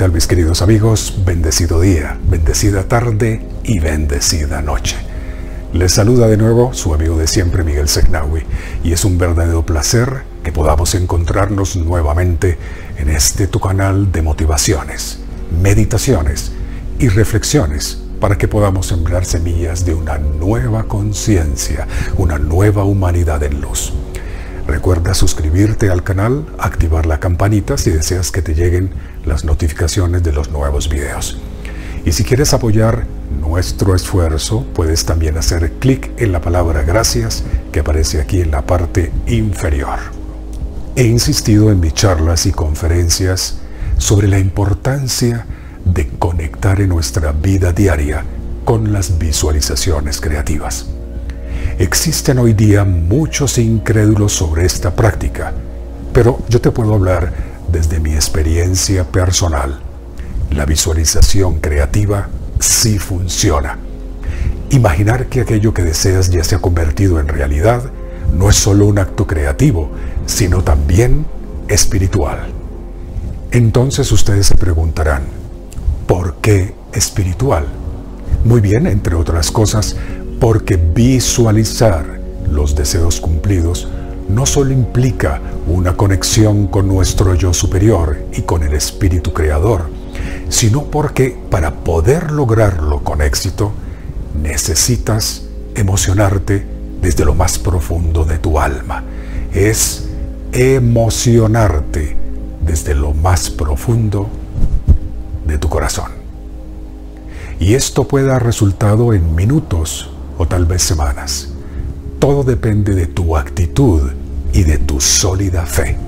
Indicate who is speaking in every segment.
Speaker 1: ¿qué tal mis queridos amigos? Bendecido día, bendecida tarde y bendecida noche. Les saluda de nuevo su amigo de siempre Miguel Segnawi y es un verdadero placer que podamos encontrarnos nuevamente en este tu canal de motivaciones, meditaciones y reflexiones para que podamos sembrar semillas de una nueva conciencia, una nueva humanidad en luz. Recuerda suscribirte al canal, activar la campanita si deseas que te lleguen las notificaciones de los nuevos videos. Y si quieres apoyar nuestro esfuerzo, puedes también hacer clic en la palabra gracias que aparece aquí en la parte inferior. He insistido en mis charlas y conferencias sobre la importancia de conectar en nuestra vida diaria con las visualizaciones creativas. Existen hoy día muchos incrédulos sobre esta práctica, pero yo te puedo hablar desde mi experiencia personal. La visualización creativa sí funciona. Imaginar que aquello que deseas ya se ha convertido en realidad no es solo un acto creativo, sino también espiritual. Entonces ustedes se preguntarán, ¿por qué espiritual? Muy bien, entre otras cosas, porque visualizar los deseos cumplidos no solo implica una conexión con nuestro yo superior y con el espíritu creador, sino porque para poder lograrlo con éxito, necesitas emocionarte desde lo más profundo de tu alma. Es emocionarte desde lo más profundo de tu corazón. Y esto puede dar resultado en minutos o tal vez semanas. Todo depende de tu actitud y de tu sólida fe.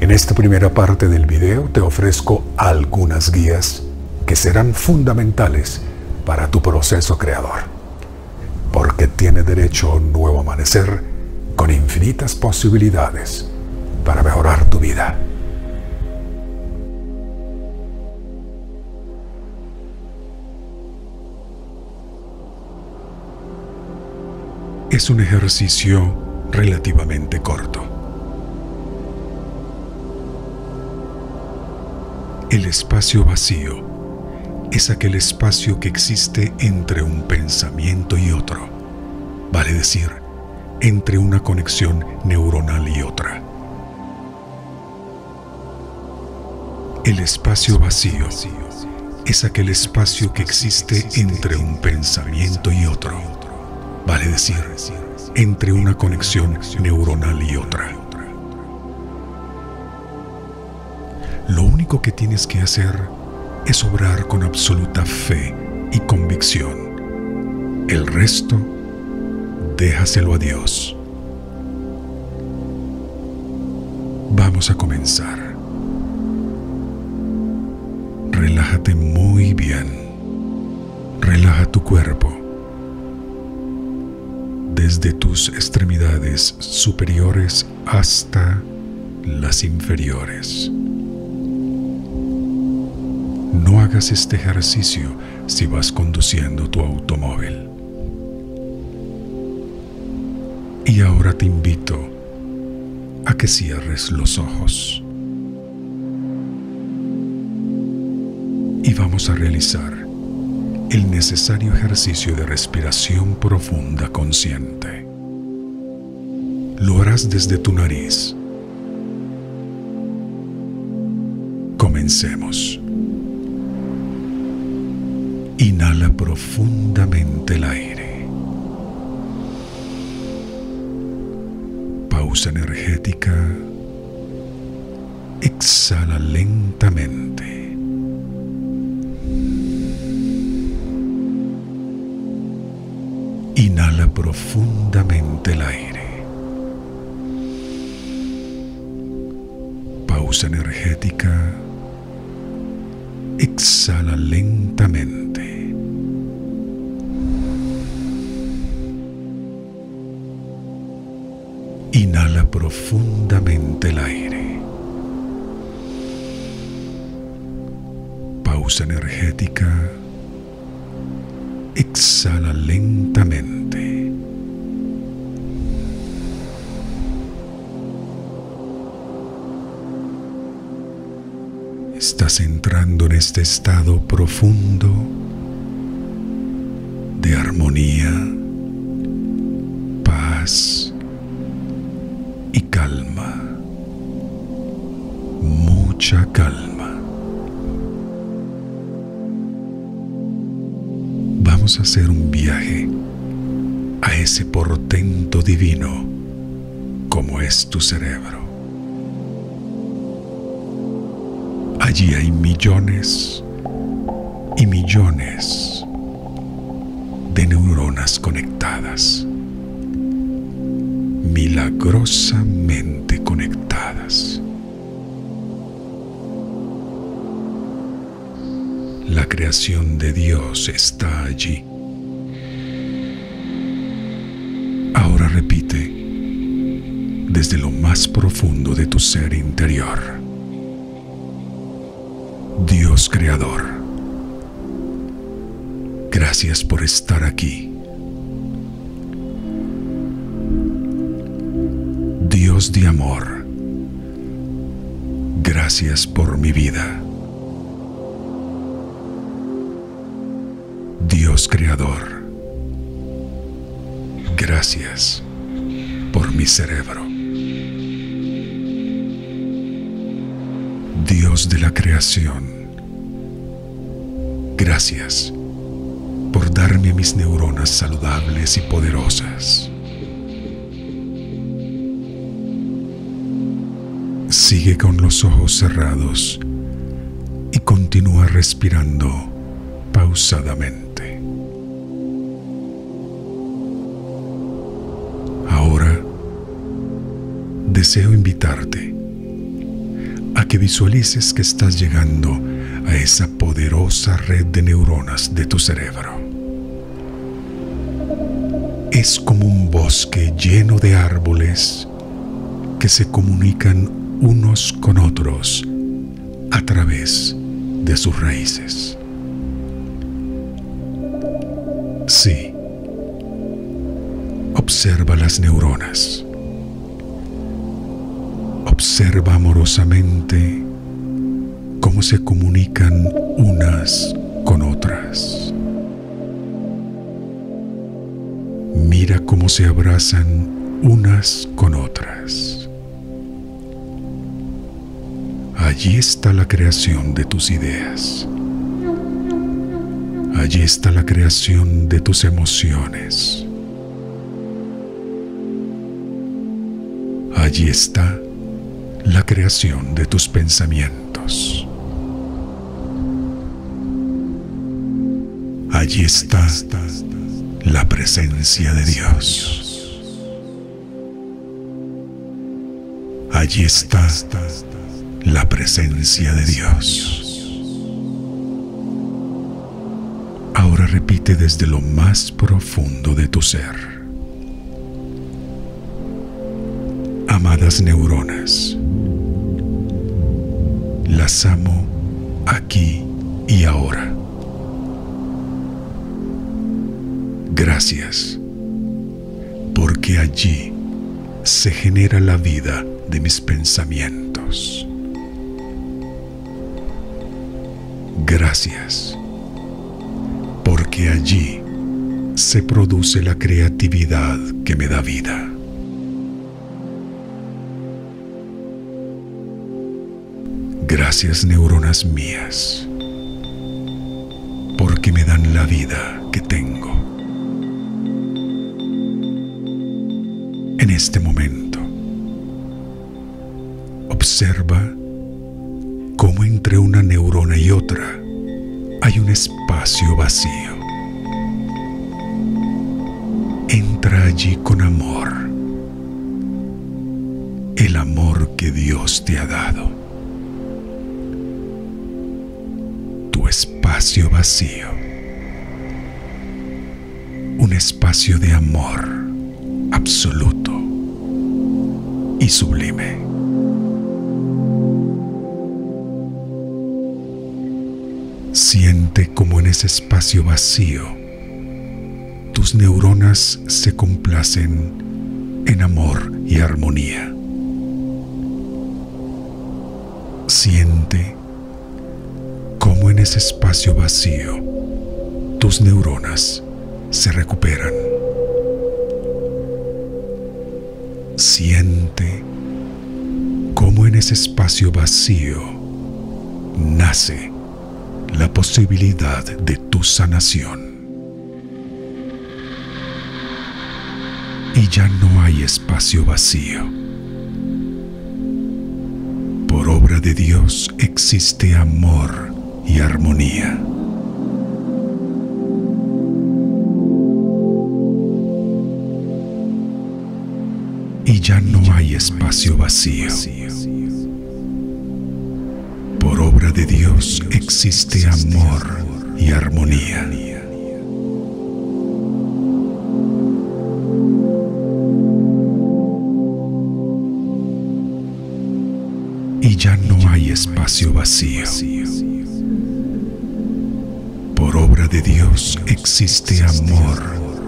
Speaker 1: En esta primera parte del video te ofrezco algunas guías que serán fundamentales para tu proceso creador, porque tiene derecho a un nuevo amanecer con infinitas posibilidades para mejorar tu vida. Es un ejercicio relativamente corto. El espacio vacío es aquel espacio que existe entre un pensamiento y otro, vale decir, entre una conexión neuronal y otra. El espacio vacío es aquel espacio que existe entre un pensamiento y otro vale decir, entre una conexión neuronal y otra. Lo único que tienes que hacer es obrar con absoluta fe y convicción. El resto, déjaselo a Dios. Vamos a comenzar. Relájate muy bien. Relaja tu cuerpo desde tus extremidades superiores hasta las inferiores. No hagas este ejercicio si vas conduciendo tu automóvil. Y ahora te invito a que cierres los ojos. Y vamos a realizar el necesario ejercicio de respiración profunda consciente. Lo harás desde tu nariz. Comencemos. Inhala profundamente el aire. Pausa energética. Exhala lentamente. Inhala profundamente el aire. Pausa energética. Exhala lentamente. Inhala profundamente el aire. Pausa energética exhala lentamente. Estás entrando en este estado profundo de armonía, paz y calma. Mucha calma. Vamos a hacer un viaje a ese portento divino como es tu cerebro. Allí hay millones y millones de neuronas conectadas, milagrosamente conectadas. La creación de Dios está allí. Ahora repite desde lo más profundo de tu ser interior. Dios Creador, gracias por estar aquí. Dios de amor, gracias por mi vida. Dios Creador, gracias por mi cerebro. Dios de la creación, gracias por darme mis neuronas saludables y poderosas. Sigue con los ojos cerrados y continúa respirando pausadamente. Deseo invitarte a que visualices que estás llegando a esa poderosa red de neuronas de tu cerebro. Es como un bosque lleno de árboles que se comunican unos con otros a través de sus raíces. Sí, observa las neuronas Observa amorosamente cómo se comunican unas con otras. Mira cómo se abrazan unas con otras. Allí está la creación de tus ideas. Allí está la creación de tus emociones. Allí está la creación de tus pensamientos. Allí está la presencia de Dios. Allí está la presencia de Dios. Ahora repite desde lo más profundo de tu ser. Amadas neuronas, las amo aquí y ahora. Gracias, porque allí se genera la vida de mis pensamientos. Gracias, porque allí se produce la creatividad que me da vida. Gracias neuronas mías, porque me dan la vida que tengo. En este momento, observa cómo entre una neurona y otra hay un espacio vacío. Entra allí con amor, el amor que Dios te ha dado. Espacio vacío, un espacio de amor absoluto y sublime. Siente como en ese espacio vacío tus neuronas se complacen en amor y armonía. Espacio vacío tus neuronas se recuperan. Siente cómo en ese espacio vacío nace la posibilidad de tu sanación. Y ya no hay espacio vacío. Por obra de Dios existe amor y armonía. Y ya no hay espacio vacío. Por obra de Dios existe amor y armonía. Y ya no hay espacio vacío. De Dios existe amor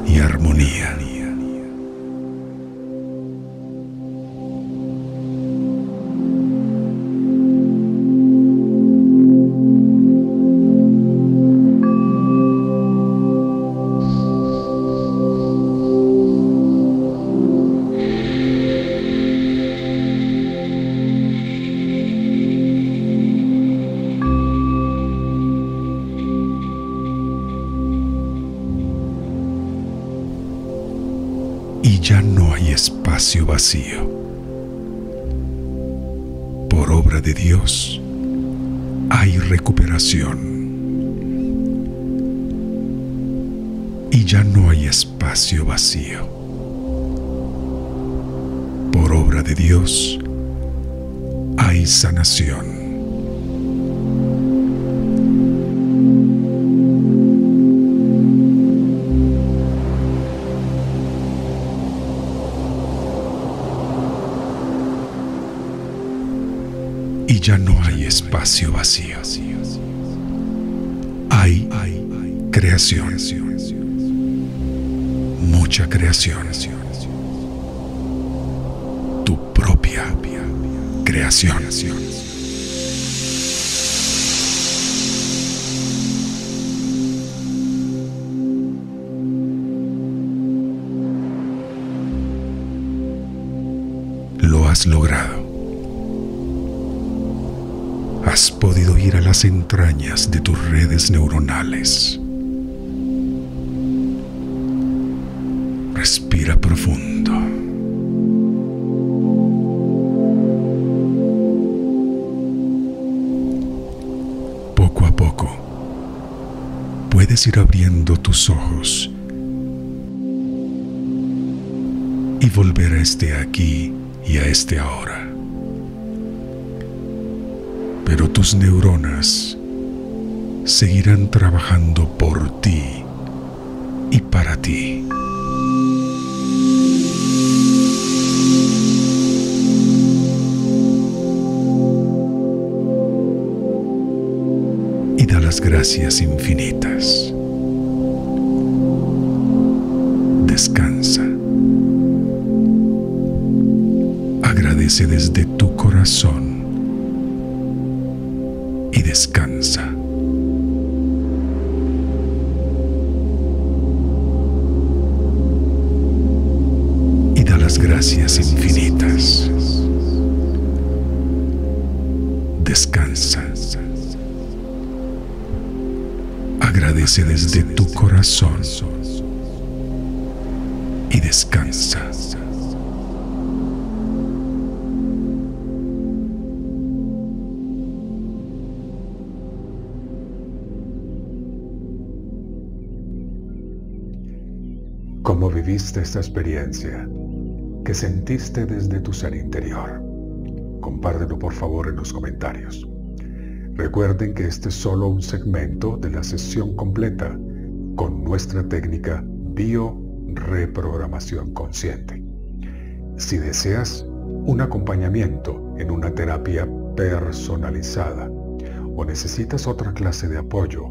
Speaker 1: y armonía. Y ya no hay espacio vacío. Por obra de Dios hay recuperación. Y ya no hay espacio vacío. Por obra de Dios hay sanación. Ya no hay espacio vacío. Hay, creación, mucha creación, tu propia creación. Lo has logrado has podido ir a las entrañas de tus redes neuronales. Respira profundo. Poco a poco, puedes ir abriendo tus ojos y volver a este aquí y a este ahora pero tus neuronas seguirán trabajando por ti y para ti. Y da las gracias infinitas. Descansa. Agradece desde tu corazón y descansa. Y da las gracias infinitas. Descansa. Agradece desde tu corazón y descansa. ¿Cómo viviste esta experiencia? ¿Qué sentiste desde tu ser interior? Compártelo por favor en los comentarios. Recuerden que este es solo un segmento de la sesión completa con nuestra técnica bio-reprogramación consciente. Si deseas un acompañamiento en una terapia personalizada o necesitas otra clase de apoyo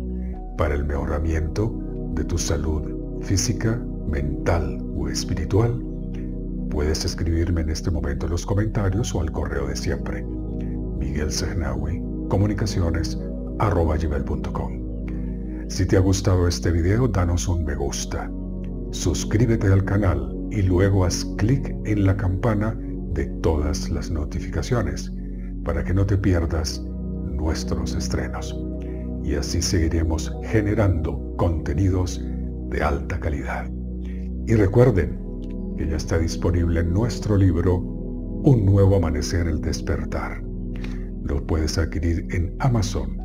Speaker 1: para el mejoramiento de tu salud física, mental o espiritual, puedes escribirme en este momento en los comentarios o al correo de siempre. Miguel Sehnawi, comunicaciones Si te ha gustado este video, danos un me gusta. Suscríbete al canal y luego haz clic en la campana de todas las notificaciones para que no te pierdas nuestros estrenos. Y así seguiremos generando contenidos de alta calidad. Y recuerden que ya está disponible en nuestro libro Un nuevo amanecer el despertar. Lo puedes adquirir en Amazon.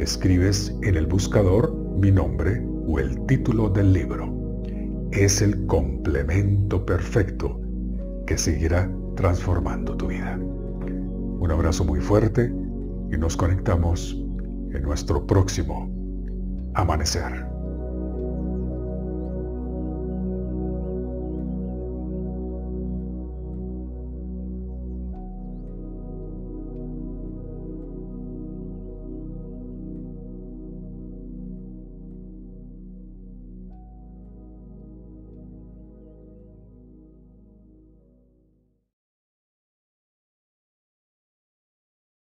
Speaker 1: Escribes en el buscador mi nombre o el título del libro. Es el complemento perfecto que seguirá transformando tu vida. Un abrazo muy fuerte y nos conectamos en nuestro próximo amanecer.